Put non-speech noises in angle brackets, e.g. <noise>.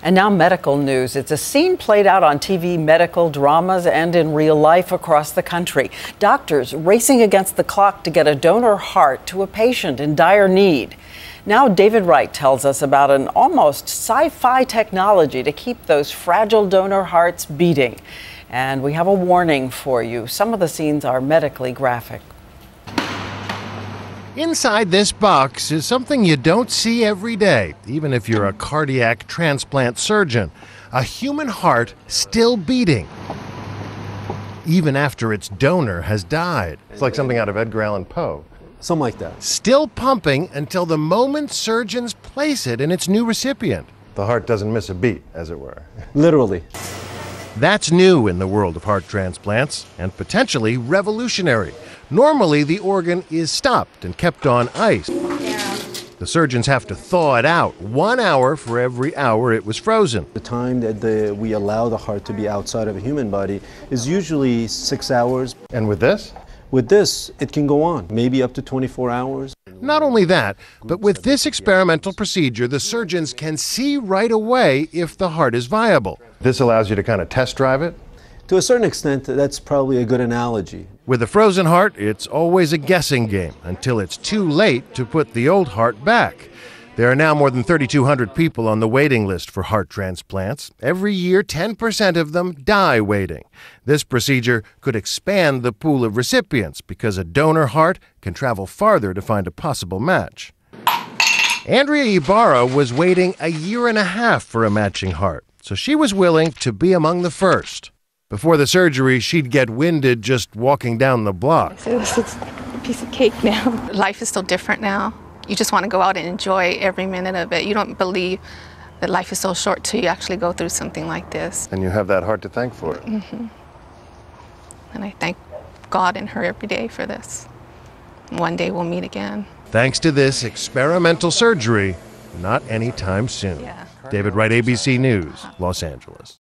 And now, medical news. It's a scene played out on TV medical dramas and in real life across the country. Doctors racing against the clock to get a donor heart to a patient in dire need. Now, David Wright tells us about an almost sci fi technology to keep those fragile donor hearts beating. And we have a warning for you. Some of the scenes are medically graphic. Inside this box is something you don't see every day, even if you're a cardiac transplant surgeon a human heart still beating, even after its donor has died. It's like something out of Edgar Allan Poe. Something like that. Still pumping until the moment surgeons place it in its new recipient. The heart doesn't miss a beat, as it were. <laughs> Literally. That's new in the world of heart transplants and potentially revolutionary. Normally, the organ is stopped and kept on ice. The surgeons have to thaw it out one hour for every hour it was frozen. The time that the, we allow the heart to be outside of a human body is usually six hours. And with this? With this, it can go on, maybe up to 24 hours. Not only that, but with this experimental procedure, the surgeons can see right away if the heart is viable. This allows you to kind of test drive it? To a certain extent, that's probably a good analogy. With a frozen heart, it's always a guessing game until it's too late to put the old heart back. There are now more than 3,200 people on the waiting list for heart transplants. Every year, 10% of them die waiting. This procedure could expand the pool of recipients because a donor heart can travel farther to find a possible match. Andrea Ibarra was waiting a year and a half for a matching heart, so she was willing to be among the first. Before the surgery, she'd get winded just walking down the block. So this is a piece of cake now. Life is so different now you just want to go out and enjoy every minute of it. You don't believe that life is so short till you actually go through something like this. And you have that heart to thank for it. Mm-hmm. And I thank God and her every day for this. One day we'll meet again. Thanks to this experimental surgery, not anytime soon. Yeah. David Wright, ABC News, Los Angeles.